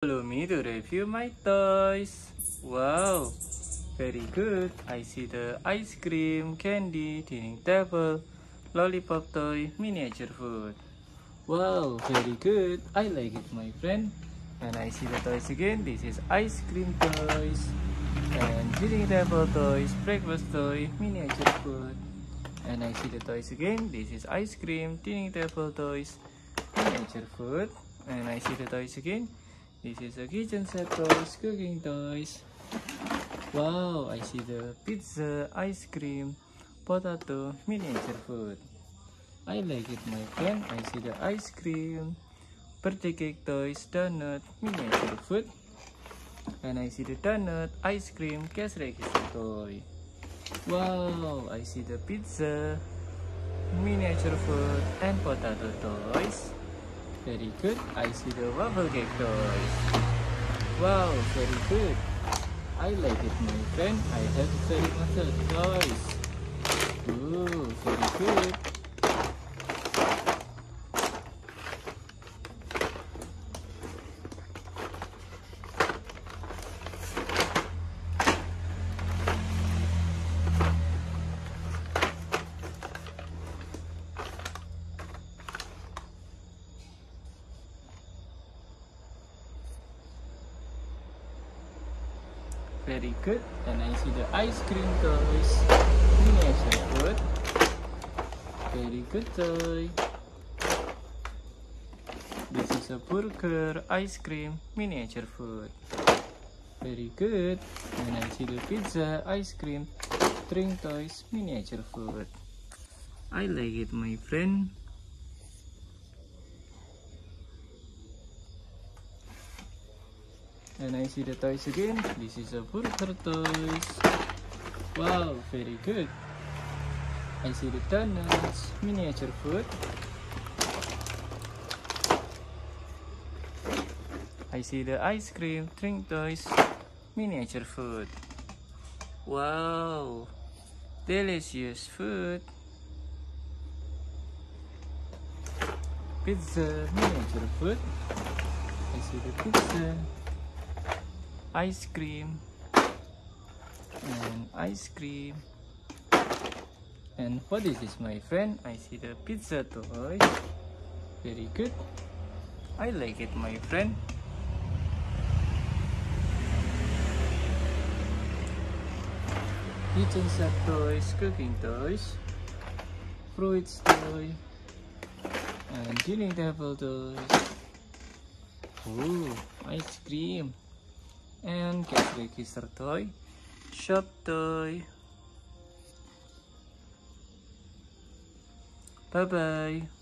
Follow me to review my toys. Wow, very good. I see the ice cream, candy, dining table, lollipop toy, miniature food. Wow, very good. I like it, my friend. And I see the toys again. This is ice cream toys and dining table toys, breakfast toy, miniature food. And I see the toys again. This is ice cream, dining table toys, miniature food. And I see the toys again. This is a kitchen set toys, cooking toys. Wow, I see the pizza, ice cream, potato, miniature food. I like it, my friend. I see the ice cream, birthday cake toys, donut, miniature food. And I see the donut, ice cream, cash register toy. Wow, I see the pizza, miniature food, and potato toys. Very good. I see the cake toys. Wow, very good. I like it, my friend. I have very much toys. Ooh, very good. Very good. And I see the ice cream toys. Miniature food. Very good toy. This is a burger, ice cream, miniature food. Very good. And I see the pizza, ice cream, drink toys, miniature food. I like it, my friend. And I see the toys again. This is a burger toys. Wow, very good. I see the donuts, miniature food. I see the ice cream, drink toys, miniature food. Wow, delicious food. Pizza, miniature food. I see the pizza ice cream. And ice cream. And what is this my friend? I see the pizza toy. Very good. I like it my friend. Kitchen set toys cooking toys fruits toy and dining table toys. Ooh, ice cream and cash register toy, shop toy. Bye bye.